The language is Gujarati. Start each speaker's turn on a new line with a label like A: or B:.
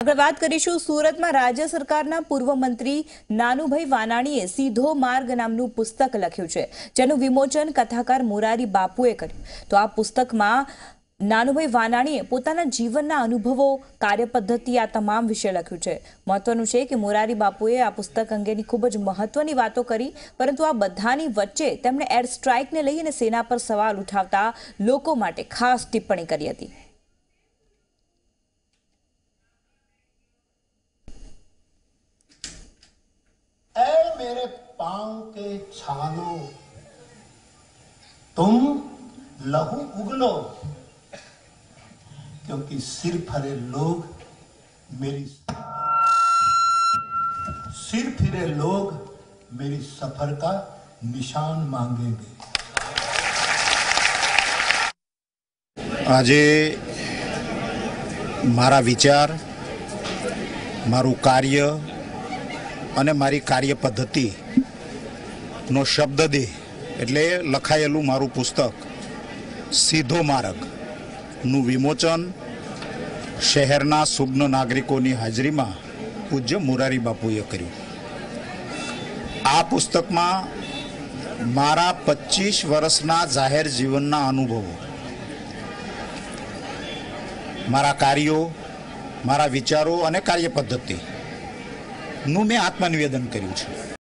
A: આગળ વાત કરીશું સુરતમાં રાજ્ય સરકારના પૂર્વ મંત્રી નાનુભાઈ વાનાણીએ સીધો માર્ગ નામનું પુસ્તક લખ્યું છે, જેનું વિમોચન કથાકાર મોરારી બાપુએ કર્યું. તો આ પુસ્તકમાં નાનુભાઈ વાનાણીએ પોતાના જીવનના અનુભવો, કાર્યપદ્ધતિ, આ તમામ વિશે લખ્યું છે. મહત્વનું છે કે મોરારી બાપુએ આ પુસ્તક અંગેની ખૂબ જ મહત્વની વાતો કરી, પરંતુ આ બધાની વચ્ચે તેમણે એર સ્ટ્રાઇકને લઈને સેના પર સવાલ ઉઠાવતા લોકો માટે ખાસ ટિપ્પણી કરી હતી.
B: मेरे पांव के छालो तुम लहू उगलो क्योंकि सिर फरे लोग मेरी सिर फिरे लोग मेरी सफर का निशान मांगेंगे
C: આજે મારા વિચાર મારું કાર્ય અને મારી કાર્ય પદ્ધતિનો શબ્દદેહ એટલે લખાયેલું મારું પુસ્તક સીધો માર્ગનું વિમોચન શહેરના સુગ્ન નાગરિકોની હાજરીમાં પૂજ્ય મોરારી બાપુએ કર્યું. આ પુસ્તકમાં મારા પચીસ વર્ષના જાહેર જીવનના અનુભવો, મારા કાર્યો, મારા વિચારો અને કાર્ય પદ્ધતિનું મેં આત્મનિવેદન કર્યું છે.